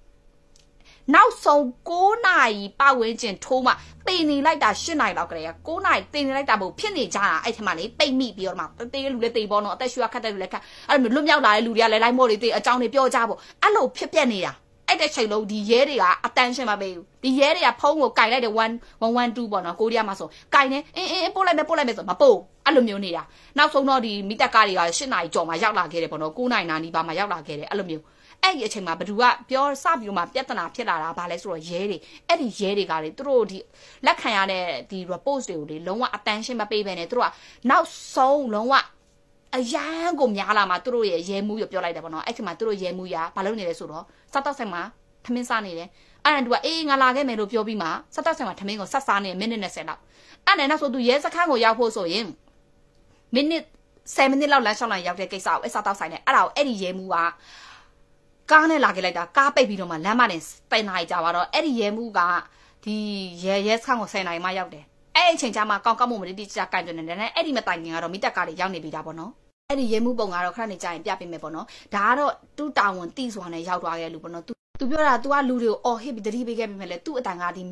နောက်ဆုံး9နာရီပတ်ဝန်းကျင်ထိုးမှတင်နေလိုက်တာ10နာရီလောက်ကလေးက9နာရီတင်နေလိုက်တာဘို့ဖြစ်နေကြတာအဲ့ထက်မှလေပိတ်မိပြီးတော့မှတေးလူလည်းတေးပေါ်တော့အသက်ရှူရခတ်တဲ့လူလည်းခတ်အဲ့လိုလွတ်မြောက်လာတဲ့လူတွေကလည်းလိုက်မော့တွေတေးအကြောင်းတွေပြောကြဖို့အဲ့လိုဖြစ်ပြက်နေတာ အဲ့တဲ့ချိန်လုံးဒီရဲတွေကအတန်းရှင်းမပေးဘူးဒီရဲတွေကဖုန်းကိုကင်လိုက်တယ်1 112ပေါ့နော်ကိုရီးယားမှာဆိုကင်နေအင်းအင်းပို့လိုက်မယ်ပို့လိုက်မယ်ဆိုမပို့အဲ့လိုမျိုးနေတာနောက်ဆုံးတော့ဒီမိတက်ကားတွေက10နာရီကြော်မှရောက်လာခဲ့တယ်ပေါ့နော်9နာရီနာနီးပါမှရောက်လာခဲ့တယ်အဲ့လိုမျိုးအဲ့ဒီအချိန်မှာဘသူကပြောစပြီးတော့မှပြဿနာဖြစ်လာတာဘာလဲဆိုတော့ရဲတွေအဲ့ဒီရဲတွေကလေသူတို့ဒီလက်ခံရတဲ့ဒီ report တွေကိုလေလုံးဝ attention မပေးဘဲနဲ့သူတို့ကနောက်ဆုံးလုံးဝ အရန်ကိုများလာမှသူတို့ရဲ့ရဲမှုရပြောလိုက်တယ်ပေါ့နော်အဲ့ချိန်မှာသူတို့ရဲမှုရဘာလုပ်နေလဲဆိုတော့စတော့ဆိုင်မှာထမင်းစားနေတယ်အဲ့ဒါသူကအေးငါလာခဲ့မယ်လို့ပြောပြီးမှစတော့ဆိုင်မှာထမင်းကိုဆက်စားနေမိနစ်20လောက်အဲ့နဲ့နောက်ဆိုသူရဲစခန်းကိုရောက်ဖို့ဆိုရင်မိနစ်10မိနစ်လောက်လမ်းလျှောက်လိုက်ရောက်တဲ့ကိစ္စကိုအစားတောက်ဆိုင်နဲ့အဲ့ဒါကိုအဲ့ဒီရဲမှုကကားနဲ့လာခဲ့လိုက်တာကားပိတ်ပြီးတော့မှလမ်းမနဲ့တိုင်နိုင်ကြပါတော့အဲ့ဒီရဲမှုကဒီရဲရဲစခန်းကို10နိုင်မှရောက်တယ်အဲ့အချိန်ကျမှကောင်းကောင်းမွန်မွန်တိတိကျကျကန်တယ်နဲ့အဲ့ဒီမတိုင်ခင်ကတော့မိတက်ကားတွေရောက်နေပြီတာပေါ့နော် အဲ့ဒီရဲမှုပုံကတော့ခဏနေကြာရင်ပြပေးမယ်ပေါ့နော်ဒါကတော့တူတာဝန်တိစွာနဲ့ရောက်သွားခဲ့လူပေါ့နော် သူပြောတာ तू ကလူတွေကိုအော်ဟစ်ပြီးတတိပေးခဲ့ပြီမဲ့လေသူ့အတန်ကဒီ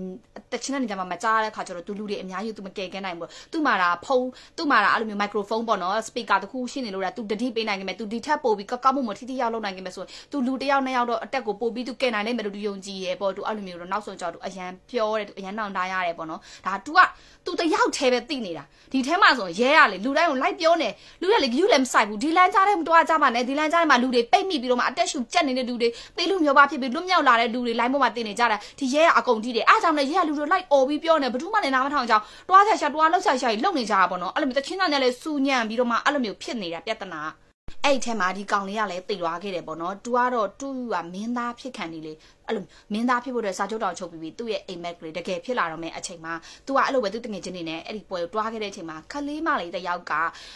တချင်တဲ့နေကြမှာမကြားတဲ့ခါကျတော့ तू လူတွေအများကြီး तू မကယ်ခဲနိုင်ဘူးသူ့မှာဒါဖုန်းသူ့မှာဒါအဲ့လိုမျိုး microphone ပေါ့နော် speaker တခုရှိနေလို့ဒါ तू တတိပေးနိုင်ခဲ့မယ် तू ဒီထက်ပိုပြီးကောက်ကောက်မှုမထိထိရောက်လုပ်နိုင်ခဲ့မယ်ဆိုရင် तू လူတစ်ယောက်နှစ်ယောက်တော့အတက်ကိုပို့ပြီး तू ကယ်နိုင်နိုင်မယ်လို့ तू ယုံကြည်ရဲပေါ့ तू အဲ့လိုမျိုးတော့နောက်ဆုံးကြောက် तू အရန်ပြောတယ် तू အရန်နောင်တရတယ်ပေါ့နော်ဒါ तू က तू တယောက်ထဲပဲသိနေတာဒီထဲမှာဆိုရဲရလေလူတိုင်းကိုလိုက်ပြောနေလူတွေလေဂယူလည်းမဆိုင်ဘူးဒီလမ်းကြားထဲမှာတွားကြပါနဲ့ဒီလမ်းကြားထဲမှာလူတွေပိတ်မိပြီးတော့မှအတက်ရှူကြက်နေတဲ့လူတွေသေးလူမျိုးပါဖြစ်ပြီး လွတ်မြောက်လာတဲ့လူတွေလိုင်းပေါ်မှာတင်နေကြတာဒီရဲကအကုန်ကြီးတယ်အားကြောင့်လည်းရဲကလူတွေလိုက်អော်ပြီးပြောနေဘယ်သူမှလည်းနားမထောင်ကြအောင်တွားဆက်ရှာတွားလောက်ဆက်ရှာကြီးလုံနေကြတာပေါ့နော်အဲ့လိုမျိုးတချင်းသားနဲ့လည်းစူညံပြီးတော့မှအဲ့လိုမျိုးဖြစ်နေတာပြဿနာ အဲ့ထဲမှာဒီကောင်လေးကလည်းတိတ်သွားခဲ့တယ်ပေါ့နော်။ तू ကတော့တူကမင်းသားဖြစ်ခံနေလေအဲ့လိုမင်းသားဖြစ်ဖို့အတွက်စာချုပ်တော်ချုပ်ပြီးပြီးသူ့ရဲ့အိမ်မက်ကလေးတကယ်ဖြစ်လာတော့မယ်အချိန်မှာ तू ကအဲ့လိုပဲသူတငယ်ချင်းနေနဲ့အဲ့ဒီပွဲကိုတွားခဲ့တဲ့အချိန်မှာခလေးမလေးတယောက်က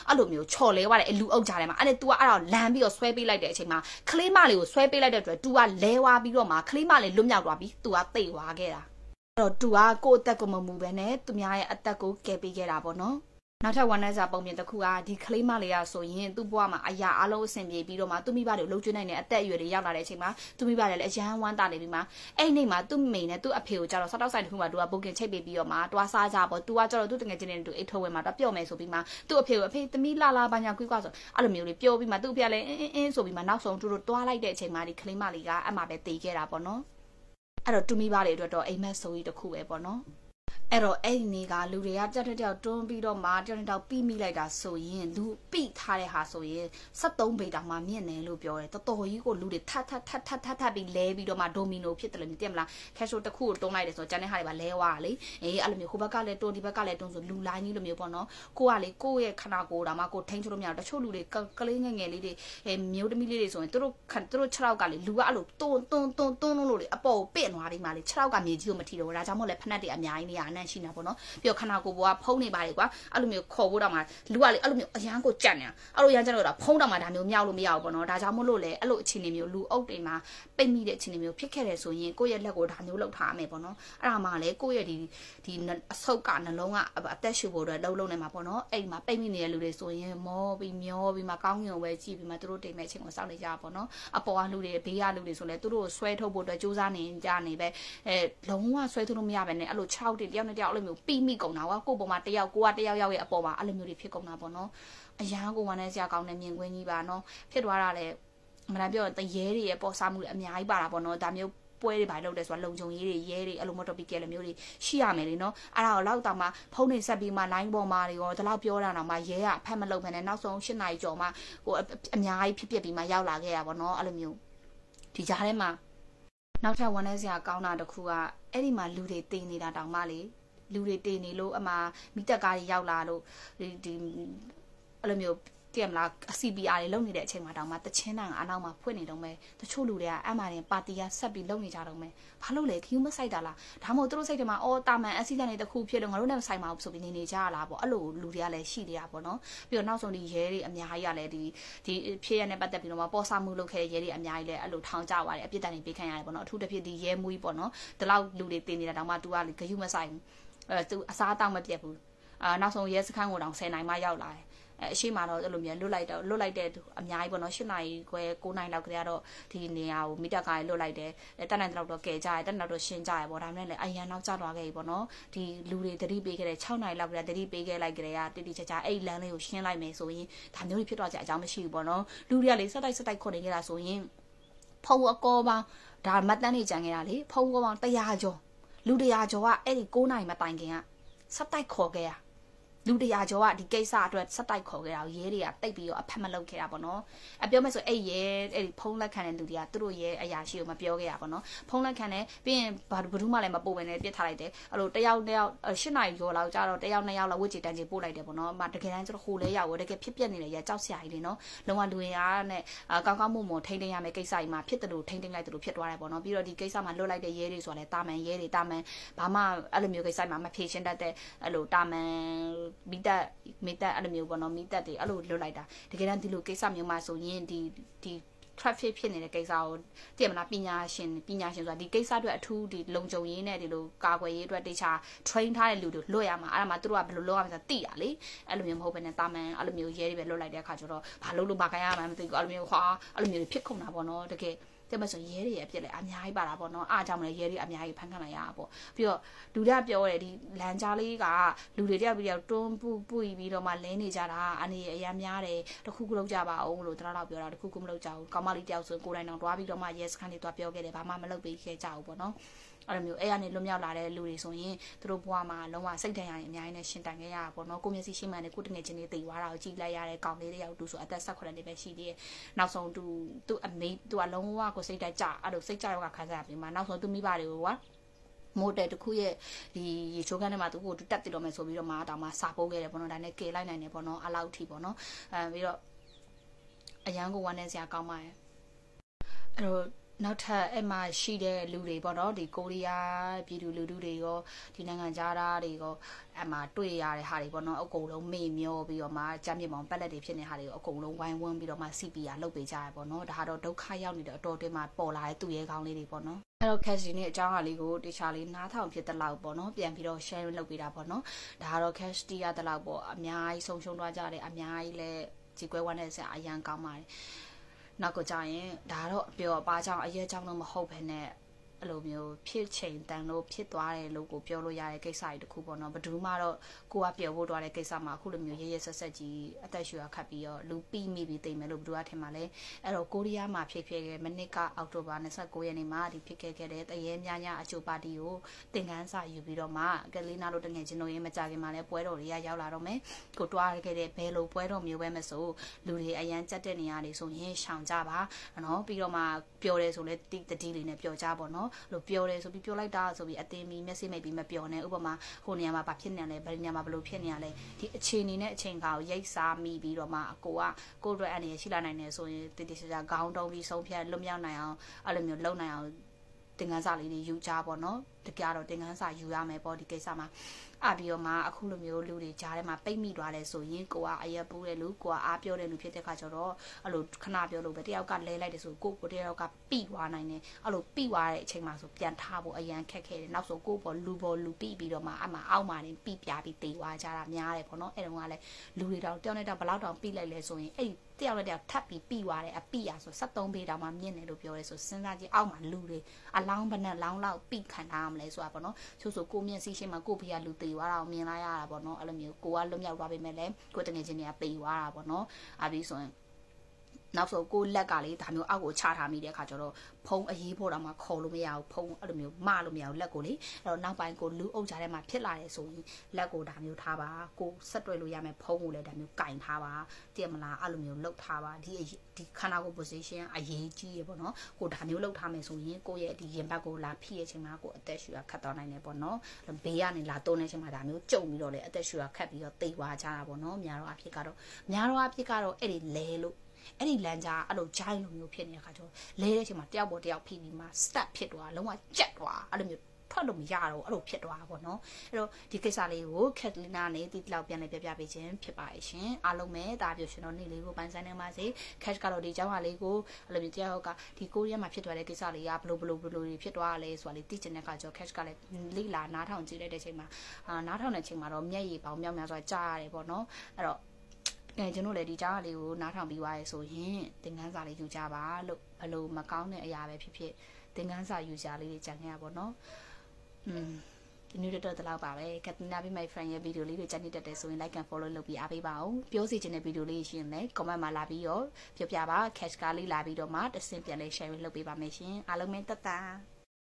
အဲ့လိုမျိုးချော်လဲသွားတယ်အလူအုပ်ကြားထဲမှာအဲ့ဒါ तू ကအဲ့တော့လမ်းပြီးတော့ဆွဲပေးလိုက်တဲ့အချိန်မှာခလေးမလေးကိုဆွဲပေးလိုက်တဲ့အတွက် तू ကလဲဝါပြီးတော့မှခလေးမလေးလွတ်မြောက်သွားပြီး तू ကတိတ်သွားခဲ့တာအဲ့တော့ तू ကကိုယ့်အသက်ကိုမမူပဲနဲ့သူများရဲ့အသက်ကိုကယ်ပေးခဲ့တာပေါ့နော် နောက်ထပ်ဝမ်းနည်းစာပုံပြင်တစ်ခုကဒီကလေးမလေးရဆိုရင်သူ့ဘဝမှာအရာအလုံးအဆင်ပြေပြီးတော့မှသူ့မိဘတွေကိုလှုပ်ကျွေးနိုင်တဲ့အသက်အရွယ်တွေရောက်လာတဲ့အချိန်မှာသူ့မိဘတွေလည်းအရန်ဝမ်းတာနေပြီးမှအဲ့နေ့မှာသူ့မိနဲ့သူ့အဖေကိုကြတော့စားတောက်ဆိုင်တစ်ခုမှာသူကဘုတ်ကင်ချိတ်ပေးပြီးတော့မှတွားစားကြပေါ့သူကကြတော့သူ့တငယ်ချင်းတွေတူအိတ်ထုတ်ဝဲမှာတော့ပျော့မယ်ဆိုပြီးမှသူ့အဖေကိုအဖေသမီးလာလာဘာညာကွေးကွာဆိုအဲ့လိုမျိုးလေးပြောပြီးမှသူ့အဖေကလည်းအင်းအင်းဆိုပြီးမှနောက်ဆုံးသူတို့တွားလိုက်တဲ့အချိန်မှာဒီကလေးမလေးကအမှပဲတေးခဲ့တာပေါ့နော်အဲ့တော့တူမိဘတွေအတွက်တော့အိမ်မက်ဆိုကြီးတစ်ခုပဲပေါ့နော် အဲ့တော့အဲ့ဒီနေ့ကလူတွေကတက်တက်တက်တွန်းပြီးတော့မှတက်တက်တက်ပြီးမိလိုက်တာဆိုရင်လူပိထားတဲ့ဟာဆိုရင်73ဘိတ်တောင်မှမြင့်တယ်လို့ပြောတယ်တော်တော်ကြီးကိုလူတွေထပ်ထပ်ထပ်ထပ်ထပ်ထပ်ပြီးလဲပြီးတော့မှဒိုမီနိုဖြစ်တယ်လို့သိမလားကက်ရှိုတစ်ခုကိုတွန်းလိုက်တယ်ဆိုတော့ကျန်တဲ့ဟာတွေပါလဲသွားလေအေးအဲ့လိုမျိုးဟိုဘက်ကလည်းတွန်းဒီဘက်ကလည်းတွန်းဆိုလူလိုင်းကြီးလိုမျိုးပေါ့နော်ကိုကလေကိုရဲ့ခနာကိုယ်တောင်မှကိုထိန်းချလို့မရတချို့လူတွေကလေးငယ်ငယ်လေးတွေအဲမျိုးသမီးလေးတွေဆိုရင်သူတို့သူတို့6ရောက်ကလေလူကအဲ့လိုတွန်းတွန်းတွန်းတွန်းလို့လေအပေါ်ပင့်သွားဒီမှာလေ6ရောက်ကမြေကြီးကိုမထီတော့ဒါကြောင့်မို့လဲဖက်နှက်တွေအများကြီးနေရအနံ့ရှိနေတာပေါ့နော်ပြီးတော့ခနာကိုဘွားဖုံးနေပါလေကွာအဲ့လိုမျိုးခေါ်ဖို့တော့မှလူကလေအဲ့လိုမျိုးအရန်ကိုကြက်နေတာအဲ့လိုရန်ကြက်တော့ဖုံးတော့မှဒါမျိုးမြောက်လို့မရဘူးပေါ့နော်ဒါကြောင့်မို့လို့လေအဲ့လိုအခြေအနေမျိုးလူအုပ်တွေမှာပိတ်မိတဲ့အခြေအနေမျိုးဖြစ်ခဲ့တယ်ဆိုရင်ကိုယ့်ရဲ့လက်ကိုဒါမျိုးလောက်ထားရမယ်ပေါ့နော်အဲ့ဒါမှလည်းကိုယ့်ရဲ့ဒီဒီအဆုတ်ကနှလုံးကအသက်ရှူဖို့အတွက်လှုပ်လှုပ်နေမှာပေါ့နော်အဲ့ဒီမှာပိတ်မိနေတဲ့လူတွေဆိုရင်မောပြီးမျောပြီးမှကောင်းကင်ပဲကြည့်ပြီးမှသူတို့တိမ်မဲ့ချင်းကိုစောင့်နေကြပါပေါ့နော်အပေါ်ကလူတွေဘေးကလူတွေဆိုလဲသူတို့ကိုဆွဲထုတ်ဖို့အတွက်စူးစမ်းနေကြနေပဲအဲလုံးဝဆွဲထုတ်လို့မရပဲနဲ့အဲ့လို6တွေတယောက်နဲ့တယောက်အဲ့လိုမျိုးပြီးမိကုန်တာကွာကိုပေါ်မှာတယောက်ကိုကတယောက်ယောက်ရဲ့အပေါ်မှာအဲ့လိုမျိုးတွေဖြစ်ကုန်တာပေါ့နော်အရန်ကိုဝမ်းနဲ့ဆရာကောင်းတဲ့မြင်ကွင်းကြီးပါနော်ဖြစ်သွားတာလေမနာပြောတရေတွေရဲ့ပေါ်စားမှုတွေအများကြီးပါတာပေါ့နော်ဒါမျိုးပွဲတွေပါလုပ်တယ်ဆိုတာလုံခြုံရေးတွေရဲတွေအဲ့လိုမတော်ပြီးကဲလည်းမျိုးတွေရှိရမယ်လေနော်အဲ့ဒါကိုလောက်တောင်မှဖုန်းနေဆက်ပြီးမှ line ပေါ်မှာတွေရောဒီလောက်ပြောတာတော့မှရဲကအဖက်မလုပ်ဘဲနဲ့နောက်ဆုံး၈နာရီကျော်မှဟိုအများကြီးဖြစ်ဖြစ်ပြီးမှရောက်လာခဲ့ရပါတော့အဲ့လိုမျိုးဒီကြားထဲမှာ နောက်ထပ်ဝမ်းနည်းစရာကောင်းတာတစ်ခုကအဲ့ဒီမှာလူတွေတင်နေတာတောင်မှလေလူတွေတည်နေလို့အမှမိတက်ကားတွေရောက်လာလို့ဒီဒီအဲ့လိုမျိုး တည်မလား CPR တွေလုပ်နေတဲ့အချိန်မှာတောင်မှတချင်းတန်ကအနောက်မှာဖွင့်နေတော့မယ်တချို့လူတွေကအမှန်တန်ပါတီကဆက်ပြီးလုပ်နေကြတော့မယ်ဘာလို့လဲခီးမဆိုင်တာလားဒါမှမဟုတ်သူတို့စိတ်ထဲမှာအော်တာမန်အက်ဆီဒန့်တွေတခုဖြစ်လို့ငါတို့နဲ့မဆိုင်ပါဘူးဆိုပြီးနေနေကြရလားပေါ့အဲ့လိုလူတွေကလည်းရှိနေတာပေါ့နော်ပြီးတော့နောက်ဆုံးဒီရဲတွေအများကြီးကလည်းဒီဒီဖြစ်ရတဲ့ပတ်သက်ပြီးတော့မှပေါ်ဆမှုလုပ်ခဲ့တဲ့ရဲတွေအများကြီးလည်းအဲ့လိုထောင်ကြသွားတယ်အပြစ်ဒဏ်တွေပေးခံရတယ်ပေါ့နော်အထူးသဖြင့်ဒီရဲမွေးပေါ့နော်ဒီလောက်လူတွေတင်နေတာတောင်မှ तू ကလေဂယုမဆိုင်ဘူးအဲသူအစားတောက်မပြတ်ဘူးအာနောက်ဆုံးရဲစခန်းကိုတောင်10နိုင်မှရောက်လာတယ် အဲအရှိမတော့အဲ့လိုမျိုးလွတ်လိုက်တော့လွတ်လိုက်တဲ့အများကြီးပေါ့နော်၈နာရီခွဲ9နာရီလောက်ကြတော့ဒီနေရာကိုမိတက်ကားလွတ်လိုက်တယ်တက်နိုင်တော့တော့ကဲကြတယ်တက်နိုင်တော့ရှင်းကြရပေါ့ဒါမှလည်းအရန်နောက်ကျသွားခဲ့ပြီပေါ့နော်ဒီလူတွေတတိပေးခဲ့တဲ့6နာရီလောက်ကတတိပေးခဲ့လိုက်ကြတဲ့ကတိတိကျကျအဲ့လမ်းလေးကိုရှင်းလိုက်မယ်ဆိုရင်ဒါမျိုးတွေဖြစ်သွားကြအကြောင်းမရှိဘူးပေါ့နော်လူတွေကလေစက်တိုက်စက်တိုက်ခေါ်နေကြတာဆိုရင်ဖုံအကောပေါင်းဒါမတ်တန်းနေကြံခဲ့တာလေဖုံကောပေါင်း100ကျော်လူတရာကျော်ကအဲ့ဒီ9နိုင်မတိုင်ခင်ကဆက်တိုက်ခေါ်ခဲ့ရ လူတရာကျော်ကဒီကိစ္စအတွက်ဆက်တိုက်ခေါ်ခဲ့တာရဲတွေကတိတ်ပြီးတော့အဖက်မလုပ်ခဲ့တာပေါ့နော်အပြောမဲ့ဆိုအဲ့ရဲအဲ့ဒီဖုံးလက်ခံတဲ့လူတွေကသူတို့ရဲအရာရှိကိုမပြောခဲ့ရပါတော့ဖုံးလက်ခံတယ်ပြီးရင်ဘာဘူးမှလည်းမပို့ဘဲနဲ့ပြစ်ထားလိုက်တယ်အဲ့လိုတယောက်တယောက်၈နိုင်ကျော်လောက်ကြာတော့တယောက်နှစ်ယောက်လောက်ဝစ်ချီတန်းချီပို့လိုက်တယ်ပေါ့နော်မတကယ်တမ်းကျတော့ဟိုလဲရောက်တကယ်ဖြစ်ပြနေတယ်ရကြောက်စရာကြီးလေနော်လုံဝလူရင်အားနဲ့ကောင်းကောင်းမွန်မွန်ထိန်းသိမ်းရမယ့်ကိစ္စကြီးမှာဖြစ်တယ်လို့ထိန်းသိမ်းလိုက်တယ်လို့ဖြစ်သွားတယ်ပေါ့နော်ပြီးတော့ဒီကိစ္စမှာလွတ်လိုက်တဲ့ရဲတွေဆိုတာလဲတာမန်ရဲတွေတာမန်ဘာမှအဲ့လိုမျိုးကိစ္စမှာမဖြေရှင်းတတ်တဲ့အဲ့လိုတာမန်မိတက်မိတက်အဲ့လိုမျိုးပေါ့နော်မိတက်တွေအဲ့လိုလွတ်လိုက်တာတကယ်တမ်းဒီလိုကိစ္စမျိုးမှာဆိုရင်ဒီဒီ traffic ဖြစ်နေတဲ့ကိစ္စကိုသိရမလားပညာရှင်ပညာရှင်ဆိုတာဒီကိစ္စအတွက်အထူးဒီလုံခြုံရေးနဲ့ဒီလိုကာကွယ်ရေးအတွက်တေချာ train ထားတဲ့လူတွေလွတ်ရမှာအဲ့ဒါမှသူတို့ကဘယ်လိုလုပ်ရမလဲသိရလေအဲ့လိုမျိုးမဟုတ်ဘဲနဲ့တာမန်အဲ့လိုမျိုးရဲတွေပဲလွတ်လိုက်တဲ့အခါကျတော့ဘာလို့လို့ဘာခိုင်းရမှန်းမသိဘူးအဲ့လိုမျိုးဟာအဲ့လိုမျိုးဖြစ်ကုန်တာပေါ့နော်တကယ် တဲ့မဆိုရဲတွေရဲ့အပြစ်လည်းအများကြီးပါတာပေါ့နော်အားကြောင့်လည်းရဲတွေအများကြီးဖန်ခံလိုက်ရတာပေါ့ပြီးတော့လူတွေကပြောတယ်ဒီလန်ကြားလေးကလူတွေတယောက်ပြီးတယောက်တွန်းပူပူပြီးတော့မှလဲနေကြတာအနေအရမ်းများတယ်တခုခုလောက်ကြပါအောင်လို့တရတော့ပြောတာတခုခုမလောက်ကြဘူးကောင်းမလေးတယောက်ဆိုကိုယ်တိုင်တော့တွားပြီးတော့မှရဲစခန်းလေးတွားပြောခဲ့တယ်ဘာမှမလုပ်ပေးခဲ့ကြဘူးပေါ့နော် အဲ့လိုမျိုးအဲ့ရနေလွတ်မြောက်လာတဲ့လူတွေဆိုရင်သူတို့ဘဝမှာလုံးဝစိတ်ဒဏ်ရာတွေအများကြီးနဲ့ရှင်တိုင်ခဲ့ရတာပေါ့နော်ကိုမျက်စိရှိမှန်နဲ့ကိုတငယ်ချင်းတွေသိသွားတာကိုကြည်လိုက်ရတဲ့ကောင်လေးတယောက်တူဆိုအသက်18နှစ်ပဲရှိသေးတယ်နောက်ဆုံးသူသူအမေသူကလုံးဝကိုစိတ်တိုက်ကြအဲ့လိုစိတ်ကြရောကခံစားရပြီးမှနောက်ဆုံးသူမိဘတွေကိုကွာမိုးတယ်တခုရဲ့ဒီရေချိုးခန်းထဲမှာသူကိုတက်တည်တော့မယ်ဆိုပြီးတော့မှတောင်မှစာပိုးခဲ့တယ်ပေါ့နော်ဒါနဲ့ကယ်လိုက်နိုင်တယ်ပေါ့နော်အလောက်ထိပေါ့နော်အဲပြီးတော့အရန်ကိုဝမ်းနေစရာကောင်းပါရဲ့အဲ့တော့ နောက်ထပ်အဲ့မှာရှိတဲ့လူတွေပေါ့နော်ဒီကိုရီးယားပြည်သူလူထုတွေရောဒီနိုင်ငံခြားသားတွေရောအဲ့မှာတွေ့ရတဲ့ဟာတွေပေါ့နော်အကုန်လုံးမေ့မျောပြီးတော့မှကြမ်းမြင့်ပေါင်းပက်လက်တွေဖြစ်နေတဲ့ဟာတွေကိုအကုန်လုံးဝိုင်းဝန်းပြီးတော့မှ CPR လုပ်ပေးကြရပေါ့နော်ဒါကတော့ဒုက္ခရောက်နေတဲ့အတော်တွင်းမှာပေါ်လာတဲ့သူရဲကောင်းလေးတွေပေါ့နော်အဲ့တော့ cash နဲ့အကြောင်းအရာလေးကိုတခြားလေးနားထောင်ဖြစ်တဲ့လောက်ပေါ့နော်ပြန်ပြီးတော့ share လုပ်ပေးတာပေါ့နော်ဒါကတော့ cash တီးရတဲ့လောက်ပေါ့အများကြီးဆုံးရှုံးသွားကြတယ်အများကြီးလဲကြည်ကွဲဝမ်းတဲ့ဆရာအရန်ကောင်းပါတယ် နောက်ကကြရင်ဒါတော့ပြောအပားကြောင့်အရက်ကြောင့်တော့မဟုတ်ဘဲနဲ့ အဲ့လိုမျိုးဖြစ်ချိန်တန်လို့ဖြစ်သွားတယ်လို့ကိုပြောလို့ရတဲ့ကိစ္စတွေတခုပေါ့နော်ဘယ်သူမှတော့ကိုကပြောဖို့သွားတဲ့ကိစ္စမှာအခုလိုမျိုးရရဆက်ဆက်ကြီးအသက်ရှူရခတ်ပြီးတော့လူပြီးမိပြီးတိမ်မယ်လို့ဘယ်သူကထင်မှာလဲအဲ့တော့ကိုရီးယားမှာဖြစ်ဖြစ်ခဲ့မနစ်ကအောက်တိုဘာ29ရက်နေ့မှာဒီဖြစ်ခဲ့ခဲ့တဲ့တရေများများအချိုပါတီကိုသင်ခန်းစာယူပြီးတော့မှကလေးနာတို့တငယ်ချင်းတို့ရေးမကြခင်မှာလဲပွဲတော်တွေကရောက်လာတော့မယ်ကိုတွားခဲ့တဲ့ဘယ်လိုပွဲတော်မျိုးပဲမဆိုလူတွေအရန်ကြက်တဲ့နေရာတွေဆိုရင်ရှောင်ကြပါနော်ပြီးတော့မှပြောတယ်ဆိုလဲတိတတိလေးနဲ့ပြောကြပါနော်လို့ပြောတယ်ဆိုပြီးပြောလိုက်တာဆိုပြီးအသေးမီမျက်စိမိတ်ပြီးမပြောနဲ့ဥပမာဟိုနေရာမှာဘာဖြစ်နေလဲဘယ်နေရာမှာဘယ်လိုဖြစ်နေရလဲဒီအခြေအနေနဲ့အချိန်ကာကိုရိတ်စားမိပြီးတော့မှအကိုကကိုယ့်အတွက်အနေရရှိလာနိုင်တယ်ဆိုရင်တည်တည်ချာချာခေါင်းတုံးပြီးဆုံးဖြတ်လွတ်မြောက်နိုင်အောင်အဲ့လိုမျိုးလုပ်နိုင်အောင်သင်ခန်းစာလေးတွေယူကြပါတော့ တကယ်တော့သင်ခန်းစာယူရမယ်ပေါ့ဒီကိစ္စမှာအပြီးတော့မှအခုလိုမျိုးလူတွေကြားထဲမှာပိတ်မိသွားတယ်ဆိုရင်ကိုကအရက်ပူးတဲ့လူကိုကအားပြောတဲ့လူဖြစ်တဲ့ခါကျတော့အဲ့လိုခဏပြောလို့ပဲတယောက်ကလဲလိုက်တယ်ဆိုကိုကိုတယောက်ကပြီးသွားနိုင်တယ်အဲ့လိုပြီးသွားတဲ့အချိန်မှာဆိုပြန်ထားဖို့အရန်ခက်ခဲတယ်နောက်ဆိုကိုပေါ်လူပေါ်လူပြီးပြီးတော့မှအမှအောက်မှာနေပြီးပြပြီးတေသွားကြတာများတယ်ပေါ့နော်အဲ့တုန်းကလည်းလူတွေတောင်တယောက်နဲ့တောင်ဘလောက်တောင်ပြီးလိုက်လဲဆိုရင်အဲ့တယောက်နဲ့တယောက်ထပ်ပြီးပြီးသွားတယ်အပြီးရဆို73ပေတောင်မှမြင့်တယ်လို့ပြောရဲဆိုစဉ်းစားကြည့်အောက်မှာလူတွေအလောင်းဘနဲ့လောင်းလောက်ပြီးခံထားရမလဲဆိုတာပေါ့နော်ချို့ဆိုကိုမျက်စိရှိမှကိုဖေကလူတေသွားတာကိုမြင်လိုက်ရတာပေါ့နော်အဲ့လိုမျိုးကိုကလွတ်မြောက်သွားပြီမဲ့လဲကိုတငယ်ချင်းတွေကပေသွားတာပေါ့နော်အပြီးဆိုရင် နောက်ဆုံးကိုလက်ကလေးဒါမျိုးအောက်ကိုချထားမိတဲ့အခါကျတော့ဖုံးအရေးပေါ်တော့မှခေါ်လို့မရဘူးဖုံးအဲ့လိုမျိုးမလို့မရဘူးလက်ကိုလေအဲ့တော့နောက်ပိုင်းကိုလူအုပ်ကြားထဲမှာဖြစ်လာတယ်ဆိုရင်လက်ကိုဒါမျိုးထားပါကိုဆက်တွေ့လို့ရမယ်ဖုံးကိုလည်းဒါမျိုးကင်ထားပါတည်မလားအဲ့လိုမျိုးလှုပ်ထားပါဒီဒီခန္ဓာကိုယ် position အရေးကြီးရပေါ့နော်ကိုဒါမျိုးလှုပ်ထားမယ်ဆိုရင်ကိုရဲ့ဒီရင်ဘတ်ကိုလာဖိရဲ့ချိန်မှာကိုအသက်ရှူရခတ်သွားနိုင်တယ်ပေါ့နော်ဘေးကနေလာတုံးတဲ့ချိန်မှာဒါမျိုးကြုံပြီးတော့လေအသက်ရှူရခတ်ပြီးတော့တိတ်သွားကြတာပေါ့နော်များတော့အဖြစ်ကတော့များတော့အဖြစ်ကတော့အဲ့ဒီလဲလို့ အဲ့ဒီလမ်းကြားအဲ့လိုဂျိုင်းလိုမျိုးဖြစ်နေတဲ့ခါကျတော့လဲတဲ့အချိန်မှာတယောက်ပေါ်တယောက်ဖိပြီးမှ start ဖြစ်သွားလုံးဝကြက်သွားအဲ့လိုမျိုးထွက်လို့မရတော့အဲ့လိုဖြစ်သွားတာပေါ့နော်အဲ့တော့ဒီကိစ္စလေးကိုကက်တလီနာနဲ့တီတလောက်ပြန်လဲပြပြပေးခြင်းဖြစ်ပါရဲ့ရှင်အားလုံးပဲဒါပြောရှင်တော့နေ့လေးကိုပိုင်းဆိုင်နေပါစေကက်ကတော့ဒီเจ้าဟာလေးကိုအဲ့လိုမျိုးတယောက်ကဒီကိုရီးယားမှာဖြစ်သွားတဲ့ကိစ္စလေးကဘလို့ဘလို့ဘလို့ဖြစ်သွားရလဲဆိုတာလေးသိချင်တဲ့အခါကျတော့ကက်ကလည်းလိလာနားထောင်ကြည့်လိုက်တဲ့ချိန်မှာအာနားထောင်တဲ့ချိန်မှာတော့မျက်ရည်ပေါင်းမြောက်များစွာကြားရတယ်ပေါ့နော်အဲ့တော့ အဲကျွန်တော်လည်းဒီကြားလေးကိုနားထောင်ပြီးသွားရဲဆိုရင်သင်ခန်းစာလေးယူကြပါလို့ဘလို့မကောင်းတဲ့အရာပဲဖြစ်ဖြစ်သင်ခန်းစာယူကြလေးတွေကြံခဲ့ရပါတော့อืมဒီနေ့တော့တလောက်ပါပဲကက်တနာပြီး my friend ရဲ့ဗီဒီယိုလေးတွေကြည့်နေတတ်တယ်ဆိုရင် like and follow လုပ်ပြီးအားပေးပါအောင်ပြောစီချင်တဲ့ဗီဒီယိုလေးရှိရင်လည်း comment မှာလာပြီးတော့ပြောပြပါ cash ကားလေးလာပြီးတော့မှတဆင့်ပြန်လေး share လုပ်ပေးပါမယ်ရှင်အားလုံးပဲတတ်တာ